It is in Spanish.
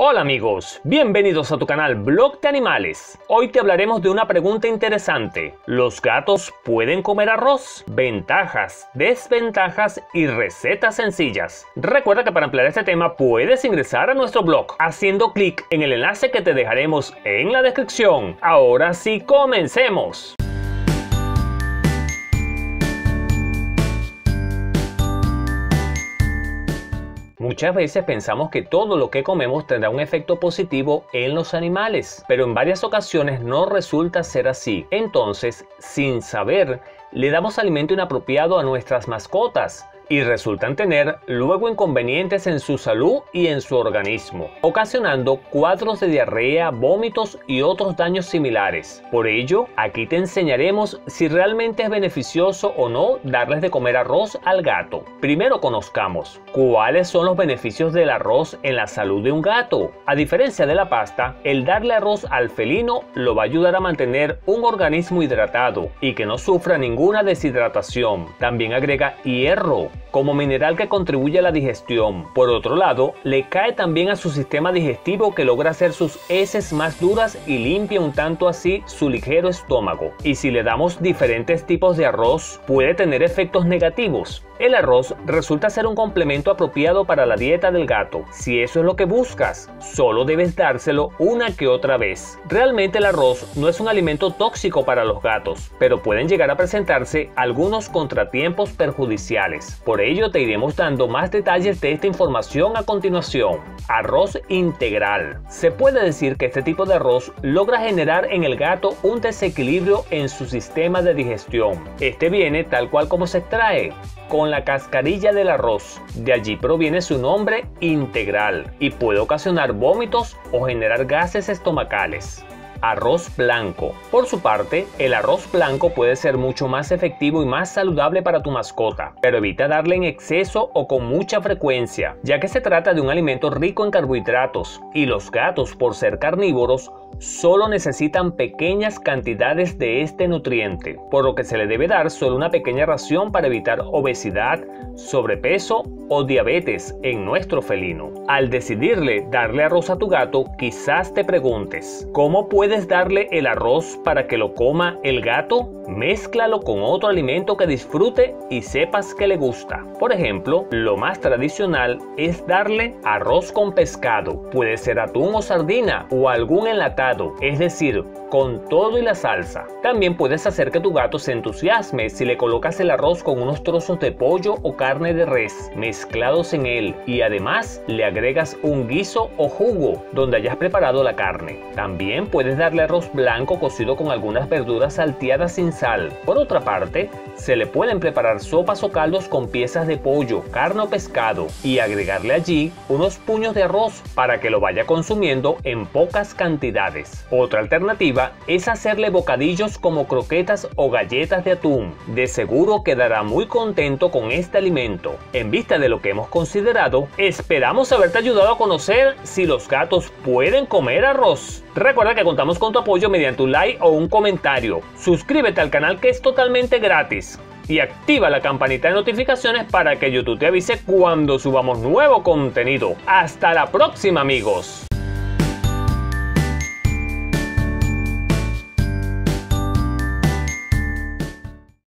Hola amigos, bienvenidos a tu canal Blog de Animales. Hoy te hablaremos de una pregunta interesante. ¿Los gatos pueden comer arroz? Ventajas, desventajas y recetas sencillas. Recuerda que para ampliar este tema puedes ingresar a nuestro blog haciendo clic en el enlace que te dejaremos en la descripción. Ahora sí, comencemos. Muchas veces pensamos que todo lo que comemos tendrá un efecto positivo en los animales, pero en varias ocasiones no resulta ser así. Entonces, sin saber, le damos alimento inapropiado a nuestras mascotas y resultan tener luego inconvenientes en su salud y en su organismo, ocasionando cuadros de diarrea, vómitos y otros daños similares. Por ello, aquí te enseñaremos si realmente es beneficioso o no darles de comer arroz al gato. Primero conozcamos cuáles son los beneficios del arroz en la salud de un gato. A diferencia de la pasta, el darle arroz al felino lo va a ayudar a mantener un organismo hidratado y que no sufra ninguna deshidratación. También agrega hierro, como mineral que contribuye a la digestión. Por otro lado, le cae también a su sistema digestivo que logra hacer sus heces más duras y limpia un tanto así su ligero estómago. Y si le damos diferentes tipos de arroz, puede tener efectos negativos. El arroz resulta ser un complemento apropiado para la dieta del gato. Si eso es lo que buscas, solo debes dárselo una que otra vez. Realmente el arroz no es un alimento tóxico para los gatos, pero pueden llegar a presentarse algunos contratiempos perjudiciales. Por ello te iremos dando más detalles de esta información a continuación. Arroz integral. Se puede decir que este tipo de arroz logra generar en el gato un desequilibrio en su sistema de digestión. Este viene tal cual como se extrae, con la cascarilla del arroz. De allí proviene su nombre integral y puede ocasionar vómitos o generar gases estomacales. Arroz blanco. Por su parte, el arroz blanco puede ser mucho más efectivo y más saludable para tu mascota, pero evita darle en exceso o con mucha frecuencia, ya que se trata de un alimento rico en carbohidratos, y los gatos, por ser carnívoros, solo necesitan pequeñas cantidades de este nutriente, por lo que se le debe dar solo una pequeña ración para evitar obesidad, sobrepeso o diabetes en nuestro felino. Al decidirle darle arroz a tu gato, quizás te preguntes, ¿cómo puedes darle el arroz para que lo coma el gato? Mézclalo con otro alimento que disfrute y sepas que le gusta. Por ejemplo, lo más tradicional es darle arroz con pescado. Puede ser atún o sardina o algún enlatado, es decir, con todo y la salsa. También puedes hacer que tu gato se entusiasme si le colocas el arroz con unos trozos de pollo o carne de res mezclados en él y además le agregas un guiso o jugo donde hayas preparado la carne. También puedes darle arroz blanco cocido con algunas verduras salteadas sin sal. Por otra parte, se le pueden preparar sopas o caldos con piezas de pollo, carne o pescado y agregarle allí unos puños de arroz para que lo vaya consumiendo en pocas cantidades. Otra alternativa es hacerle bocadillos como croquetas o galletas de atún. De seguro quedará muy contento con este alimento. En vista de lo que hemos considerado, esperamos haberte ayudado a conocer si los gatos pueden comer arroz. Recuerda que contamos con tu apoyo mediante un like o un comentario. Suscríbete al canal que es totalmente gratis y activa la campanita de notificaciones para que YouTube te avise cuando subamos nuevo contenido. Hasta la próxima amigos.